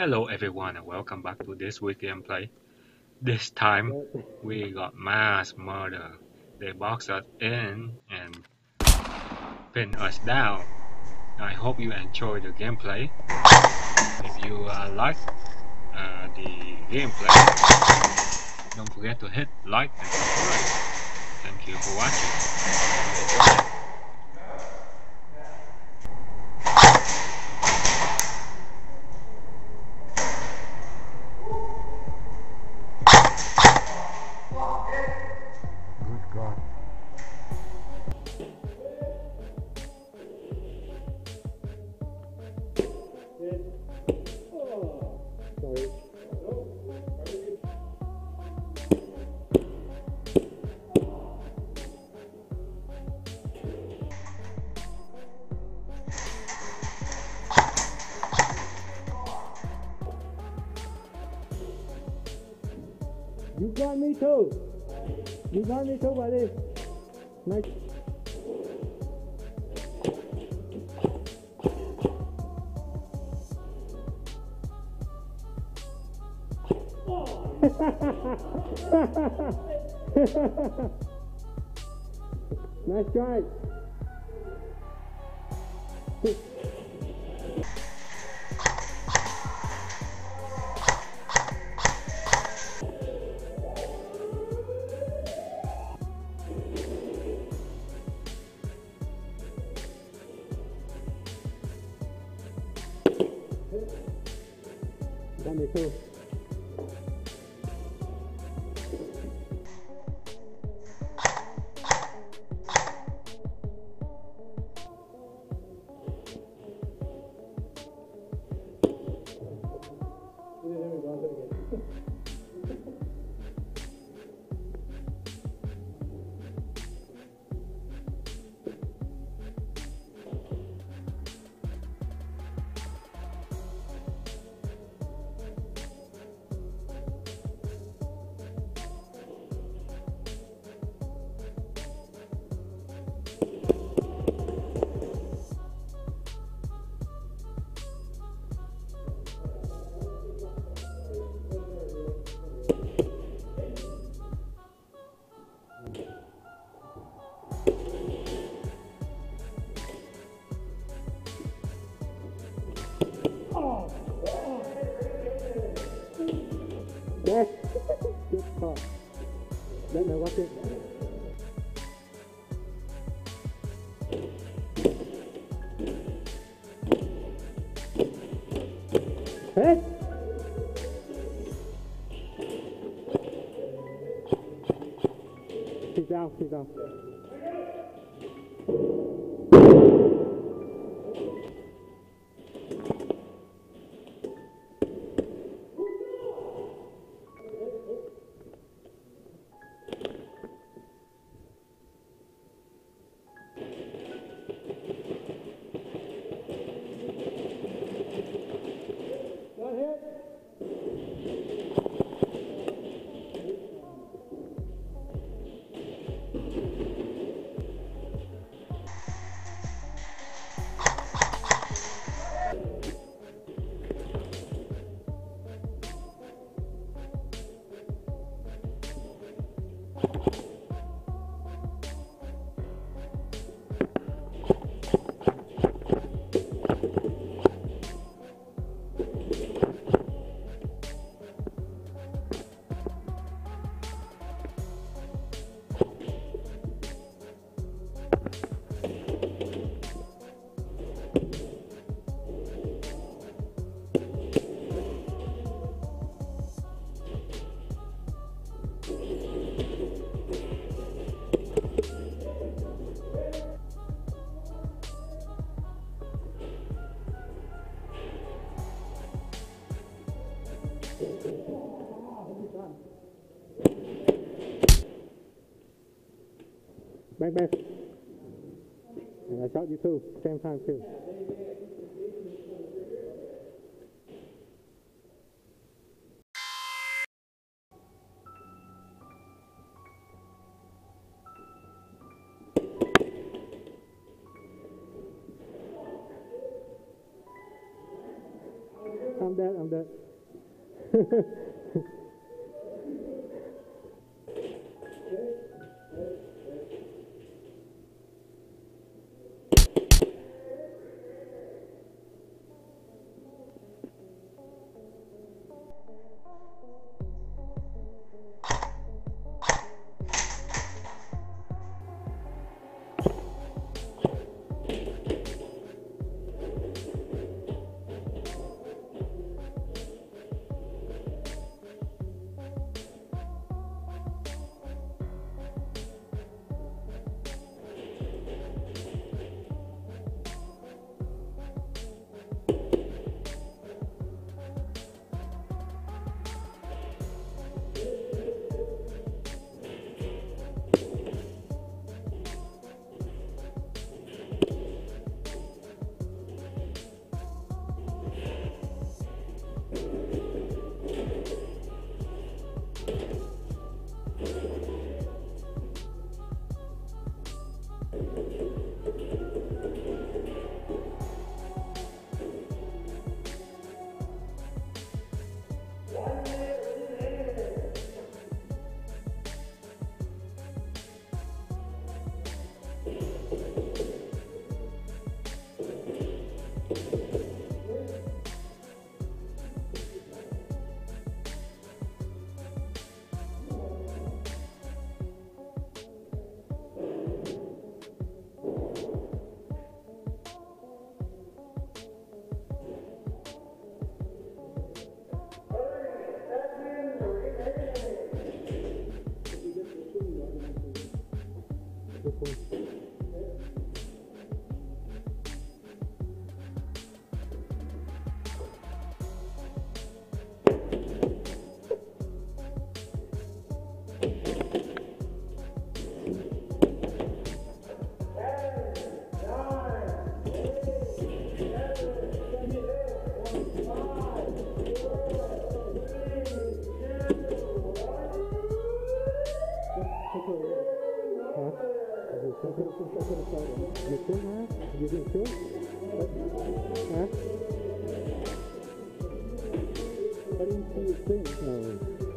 Hello everyone and welcome back to this week gameplay. This time we got mass murder. They box us in and pin us down. I hope you enjoy the gameplay. If you uh, like uh, the gameplay, don't forget to hit like and subscribe. Thank you for watching. Got. You got me too, buddy. Nice. nice try. Got me too. He's down, he's down. Back, back. And I shot you too, same time too. Calm dead. I'm dead. Ha ha ha. I didn't see.